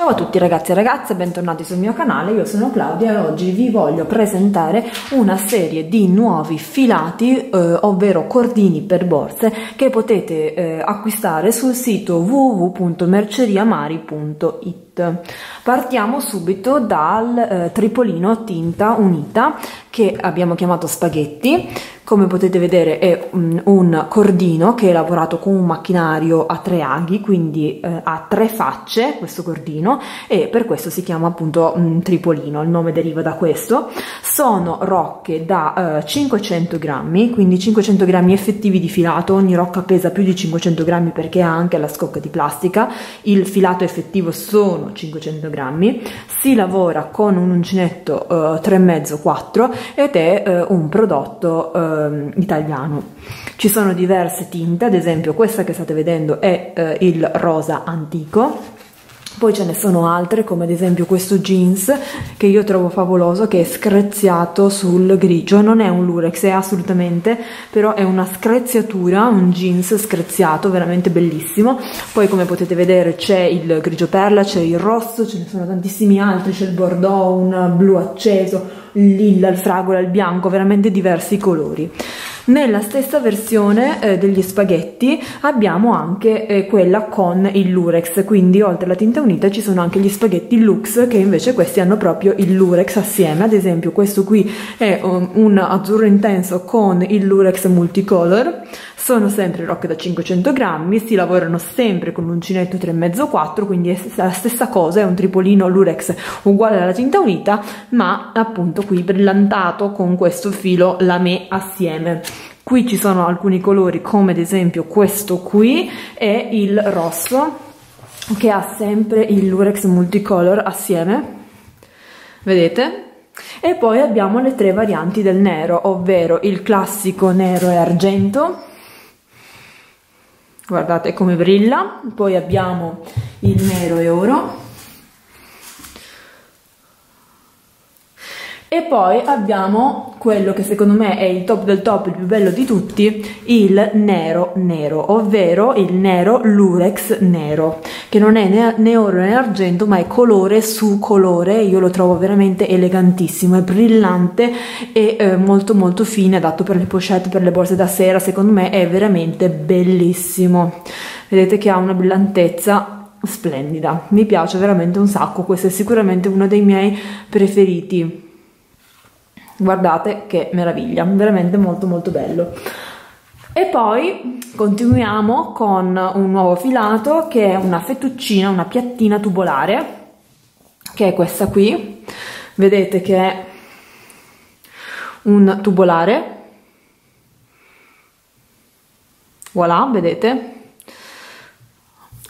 Ciao a tutti ragazzi e ragazze, bentornati sul mio canale, io sono Claudia e oggi vi voglio presentare una serie di nuovi filati, eh, ovvero cordini per borse, che potete eh, acquistare sul sito www.merceriamari.it. Partiamo subito dal eh, tripolino tinta unita che abbiamo chiamato spaghetti. Come potete vedere è un, un cordino che è lavorato con un macchinario a tre aghi, quindi eh, ha tre facce questo cordino e per questo si chiama appunto un tripolino, il nome deriva da questo. Sono rocche da eh, 500 grammi, quindi 500 grammi effettivi di filato, ogni rocca pesa più di 500 grammi perché ha anche la scocca di plastica, il filato effettivo sono 500 grammi, si lavora con un uncinetto eh, 3,5-4 ed è eh, un prodotto eh, italiano. Ci sono diverse tinte, ad esempio questa che state vedendo è eh, il rosa antico, poi ce ne sono altre come ad esempio questo jeans che io trovo favoloso che è screziato sul grigio, non è un lurex è assolutamente, però è una screziatura, un jeans screziato veramente bellissimo. Poi come potete vedere c'è il grigio perla, c'è il rosso, ce ne sono tantissimi altri, c'è il bordeaux, un blu acceso, il lilla, il fragola, il bianco, veramente diversi colori. Nella stessa versione eh, degli spaghetti abbiamo anche eh, quella con il lurex, quindi oltre alla tinta unita ci sono anche gli spaghetti lux che invece questi hanno proprio il lurex assieme, ad esempio questo qui è um, un azzurro intenso con il lurex multicolor, sono sempre rocche da 500 grammi, si lavorano sempre con l'uncinetto 3,5-4, quindi è la stessa cosa, è un tripolino lurex uguale alla tinta unita, ma appunto qui brillantato con questo filo lame assieme. Qui ci sono alcuni colori come ad esempio questo qui e il rosso che ha sempre il lurex multicolor assieme, vedete? E poi abbiamo le tre varianti del nero, ovvero il classico nero e argento, guardate come brilla, poi abbiamo il nero e oro, E poi abbiamo quello che secondo me è il top del top, il più bello di tutti, il nero nero, ovvero il nero lurex nero, che non è né, oro né argento, ma è colore su colore. Io lo trovo veramente elegantissimo, è brillante e eh, molto molto fine, adatto per le pochette, per le borse da sera. Secondo me è veramente bellissimo. Vedete che ha una brillantezza splendida. Mi piace veramente un sacco, questo è sicuramente uno dei miei preferiti guardate che meraviglia veramente molto molto bello. E poi continuiamo con un nuovo filato che è una fettuccina una piattina tubolare che è questa qui. Vedete che è un tubolare. Voilà vedete?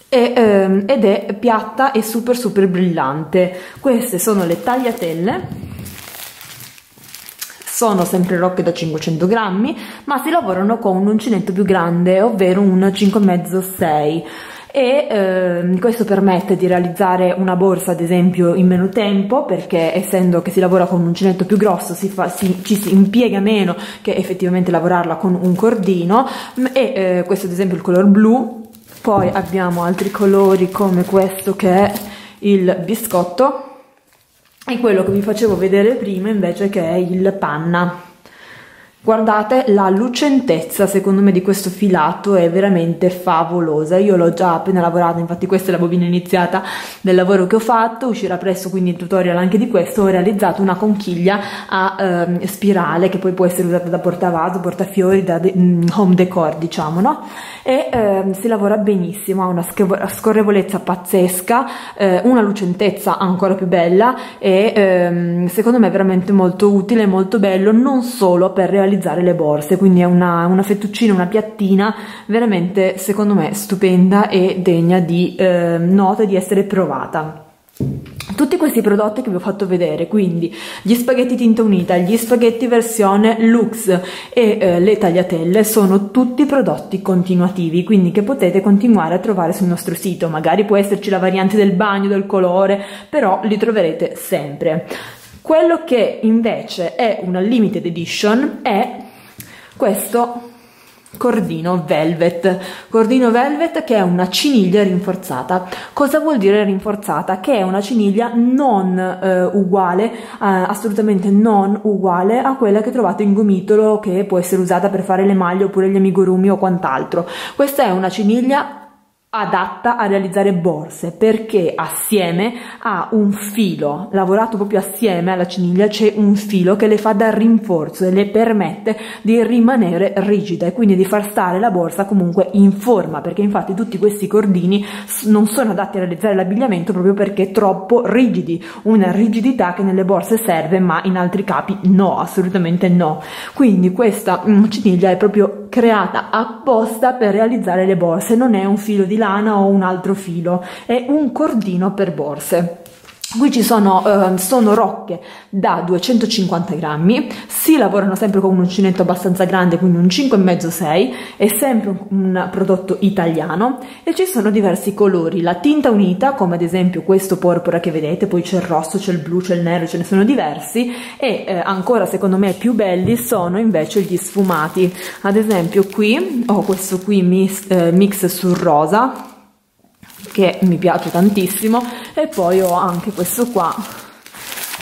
E, ehm, ed è piatta e super super brillante. Queste sono le tagliatelle sono sempre rocche da 500 grammi, ma si lavorano con un uncinetto più grande, ovvero un 5,5-6 e eh, questo permette di realizzare una borsa ad esempio in meno tempo perché essendo che si lavora con un uncinetto più grosso si fa, si, ci si impiega meno che effettivamente lavorarla con un cordino. E eh, questo ad esempio il color blu. Poi abbiamo altri colori come questo che è il biscotto e quello che vi facevo vedere prima invece che è il panna Guardate la lucentezza secondo me di questo filato è veramente favolosa, io l'ho già appena lavorato, infatti questa è la bobina iniziata del lavoro che ho fatto, uscirà presto quindi il tutorial anche di questo, ho realizzato una conchiglia a eh, spirale che poi può essere usata da portavaso, portafiori, da de mm, home decor diciamo no? E eh, si lavora benissimo, ha una scorrevolezza pazzesca, eh, una lucentezza ancora più bella e ehm, secondo me è veramente molto utile, molto bello, non solo per realizzare realizzare le borse, quindi è una, una fettuccina, una piattina veramente secondo me stupenda e degna di eh, nota di essere provata. Tutti questi prodotti che vi ho fatto vedere, quindi gli spaghetti tinta unita, gli spaghetti versione Lux e eh, le tagliatelle sono tutti prodotti continuativi, quindi che potete continuare a trovare sul nostro sito. Magari può esserci la variante del bagno, del colore, però li troverete sempre. Quello che invece è una limited edition è questo cordino velvet. Cordino velvet che è una ciniglia rinforzata. Cosa vuol dire rinforzata? Che è una ciniglia non eh, uguale eh, assolutamente non uguale a quella che trovate in gomitolo che può essere usata per fare le maglie oppure gli amigurumi o quant'altro. Questa è una ciniglia adatta a realizzare borse perché assieme ha un filo lavorato proprio assieme alla ciniglia c'è un filo che le fa da rinforzo e le permette di rimanere rigida e quindi di far stare la borsa comunque in forma perché infatti tutti questi cordini non sono adatti a realizzare l'abbigliamento proprio perché troppo rigidi una rigidità che nelle borse serve ma in altri capi no assolutamente no. Quindi questa mm, ciniglia è proprio creata apposta per realizzare le borse non è un filo di lana o un altro filo, è un cordino per borse. Qui ci sono, eh, sono, rocche da 250 grammi, si lavorano sempre con un uncinetto abbastanza grande, quindi un 5,5-6, è sempre un prodotto italiano e ci sono diversi colori. La tinta unita, come ad esempio questo porpora che vedete, poi c'è il rosso, c'è il blu, c'è il nero, ce ne sono diversi e eh, ancora secondo me più belli sono invece gli sfumati. Ad esempio qui ho questo qui mix, eh, mix sul rosa, che mi piace tantissimo e poi ho anche questo qua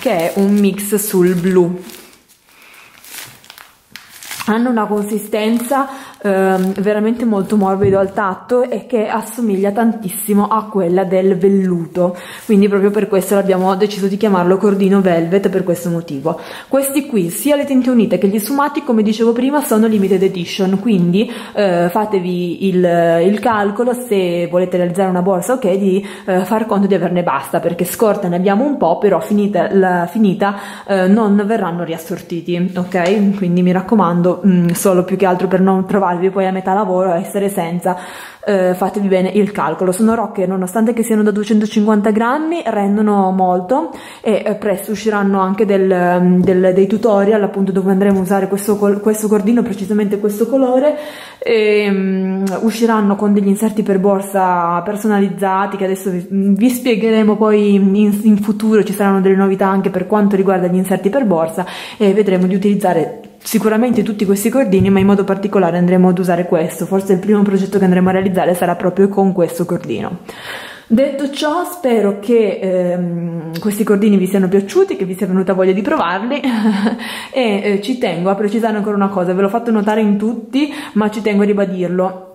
che è un mix sul blu. Hanno una consistenza ehm, veramente molto morbido al tatto e che assomiglia tantissimo a quella del velluto. Quindi proprio per questo abbiamo deciso di chiamarlo cordino velvet per questo motivo. Questi qui sia le tinte unite che gli sfumati come dicevo prima sono limited edition. Quindi eh, fatevi il, il, calcolo se volete realizzare una borsa ok di eh, far conto di averne basta perché scorta ne abbiamo un po' però finita, la, finita eh, non verranno riassortiti ok? Quindi mi raccomando mh, mm, solo più che altro per non trovare trovarvi poi a metà lavoro e essere senza, eh, fatevi bene il calcolo. Sono rocche, nonostante che siano da 250 grammi, rendono molto e eh, presto usciranno anche del, mm, del, dei tutorial appunto dove andremo a usare questo, questo cordino, precisamente questo colore, e um, usciranno con degli inserti per borsa personalizzati che adesso vi, vi spiegheremo poi in, in futuro, ci saranno delle novità anche per quanto riguarda gli inserti per borsa e vedremo di utilizzare sicuramente tutti questi cordini, ma in modo particolare andremo ad usare questo. Forse il primo progetto che andremo a realizzare sarà proprio con questo cordino. Detto ciò, spero che ehm, questi cordini vi siano piaciuti, che vi sia venuta voglia di provarli e eh, ci tengo a precisare ancora una cosa, ve l'ho fatto notare in tutti, ma ci tengo a ribadirlo.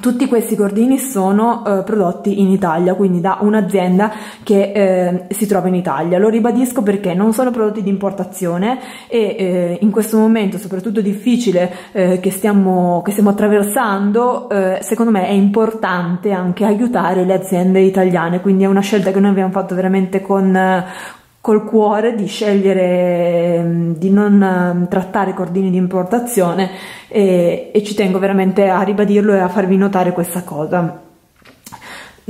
Tutti questi cordini sono eh, prodotti in Italia, quindi da un'azienda che eh, si trova in Italia. Lo ribadisco perché non sono prodotti di importazione e eh, in questo momento, soprattutto difficile eh, che, stiamo, che stiamo attraversando, eh, secondo me è importante anche aiutare le aziende italiane, quindi è una scelta che noi abbiamo fatto veramente con, col cuore di scegliere mm, di non mm, trattare cordini di importazione e, e ci tengo veramente a ribadirlo e a farvi notare questa cosa.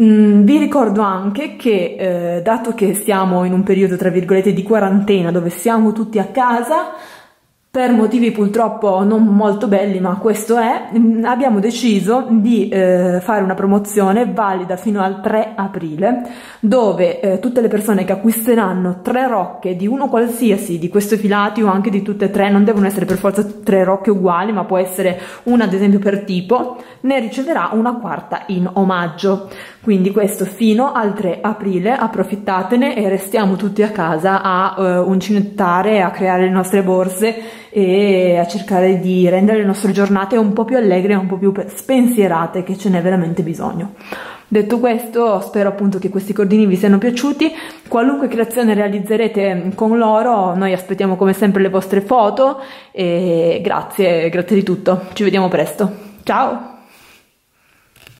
Mm, vi ricordo anche che, eh, dato che siamo in un periodo tra virgolette di quarantena dove siamo tutti a casa, per motivi purtroppo non molto belli, ma questo è, abbiamo deciso di eh, fare una promozione valida fino al 3 aprile, dove eh, tutte le persone che acquisteranno tre rocche di uno qualsiasi di questi filati o anche di tutte e tre, non devono essere per forza tre rocche uguali, ma può essere una ad esempio per tipo, ne riceverà una quarta in omaggio. Quindi questo fino al 3 aprile, approfittatene e restiamo tutti a casa a uh, uncinettare, a creare le nostre borse e a cercare di rendere le nostre giornate un po' più allegre un po' più spensierate che ce n'è veramente bisogno. Detto questo, spero appunto che questi cordini vi siano piaciuti. Qualunque creazione realizzerete con loro, noi aspettiamo come sempre le vostre foto e grazie, grazie di tutto. Ci vediamo presto. Ciao!